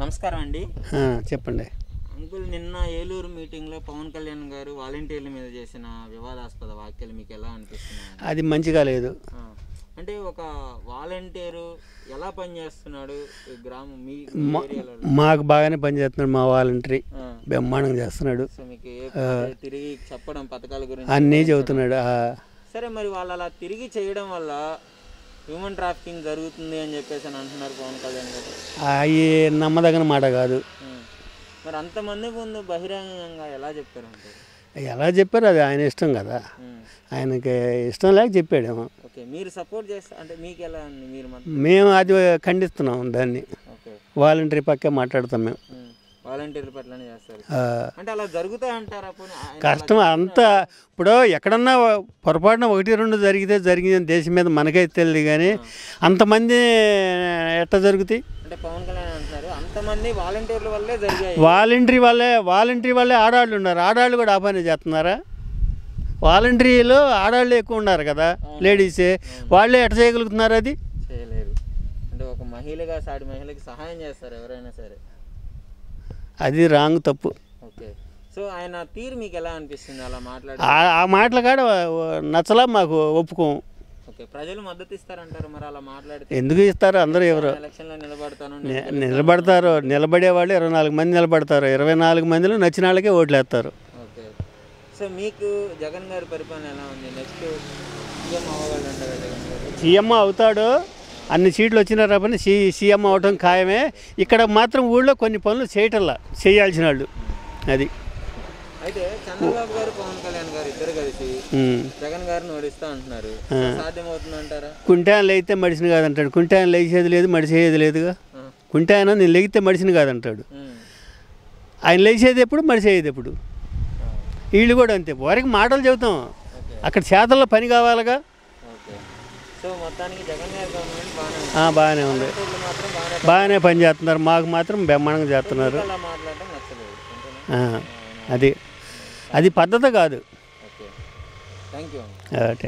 నమస్కారం అండి. చెప్పండి. అంకుల్ నిన్న ఏలూరు మీటింగ్లో పవన్ కళ్యాణ్ గారు వాలంటీర్ల మీద చేసిన వివాదాస్పద వ్యాఖ్యలు మీకు ఎలా అనిపిస్తున్నాయి? అది మంచిగా లేదు. అంటే ఒక వాలంటీరు ఎలా పనిచేస్తున్నాడు గ్రామం మీ మాకు బాగానే పనిచేస్తున్నాడు మా వాలంటరీ. బ్రహ్మాండంగా చేస్తున్నాడు. సో మీకు ఏ తిరిగి చెప్పడం పథకాల గురించి అన్నీ చెబుతున్నాడు. సరే మరి వాళ్ళు అలా తిరిగి చేయడం వల్ల హ్యూమన్ ట్రాఫికింగ్ జరుగుతుంది అని చెప్పేసి అని అంటున్నారు పవన్ కళ్యాణ్ గారు. అవి నమ్మదగిన మాట కాదు. ఉం. మరి అంతమంది ముందు బహిరంగంగా ఎలా చెప్పారు ఎలా చెప్పారు? అది ఆయన ఇష్టం కదా. ఉం. ఆయనకి ఇష్టం లేక చెప్పాడేమో. ఓకే మీరు సపోర్ట్ చేస్తా అంటే మీకు ఎలా మీరు మేము అది ఖండిస్తున్నాం దాన్ని. వాలంటరీ పక్కే మాట్లాడతాం మేము. కష్టం అంతా ఇప్పుడు ఎక్కడన్నా పొరపాటున ఒకటి రెండు జరిగితే జరిగింది దేశం మీద మనకైతే తెలియదు కానీ అంతమంది ఎట్లా జరుగుతాయి? వాలంటీర్ల వల్లే వాలంటరీ వాలంటరీ వాళ్ళే ఆడవాళ్ళు ఉన్నారు. ఆడవాళ్ళు కూడా ఆ పని చేస్తున్నారా? వాలంటరీలో ఆడవాళ్ళు ఎక్కువ ఉన్నారు కదా లేడీసే. వాళ్ళే ఎట్ట చేయగలుగుతున్నారు అది? చేయలేరు. అంటే ఒక మహిళగా సాటి మహిళకి సహాయం చేస్తారు ఎవరైనా సరే. అది రాంగ్ తప్పు. ఓకే. సో ఆయన తీరు మీకు ఎలా అనిపిస్తుంది అలా మాట్లాడి? ఆ- మాటలు కాడ నచ్చలా మాకు ఒప్పుకోం. ఓకే. ప్రజలు మద్దతు ఇస్తారంటారు మరి అలా మాట్లాడితే? ఎందుకు ఇస్తారు? అందరూ ఎవరు? నిలబడతాను నిలబడతారు. నిలబడే వాళ్ళు ఇరవై నాలుగు మంది నిలబడతారు. ఇరవై నాలుగు మందిలో నచ్చిన వాళ్ళకే ఓట్లు వేస్తారు ఓకే. సో మీకు జగన్ గారి పరిపాలన ఎలా ఉంది? నెక్స్ట్ సీఎం అవుతాడు. అన్ని సీట్లు వచ్చినా రాబోని సీ సీఎం అవటం ఖాయమే. ఇక్కడ మాత్రం ఊళ్ళో కొన్ని పనులు చేయటల్లా చేయాల్సిన వాళ్ళు అది. అయితే చంద్రబాబు గారు పవన్ కళ్యాణ్ గారు ఇద్దరు కలిసి ఉమ్. జగన్ గారిని ఓడిస్తా అంటున్నారు. సాధ్యమవుతుంది అంటారా కుంటాయన లేగితే మడిసిని కాదంటాడు. కుంటాయన లేచేది లేదు మడిసేది లేదుగా. కుంటాయన నేను లెగితే మడిసిని కాదంటాడు. ఆయన లేచేది ఎప్పుడు మడిసేది ఎప్పుడు? వీళ్ళు కూడా అంతే. వారికి మాటలు చెబుతాం. అక్కడ చేతల్లో పని కావాలిగా ఓకే సో మొత్తానికి జగన్ గారి గవర్నమెంట్ బాగానే ఉంది. బాగానే పని చేస్తున్నారు. మాకు మాత్రం బ్రహ్మాండంగా చేస్తున్నారు. అది అది పద్ధతి కాదు. ఓకే.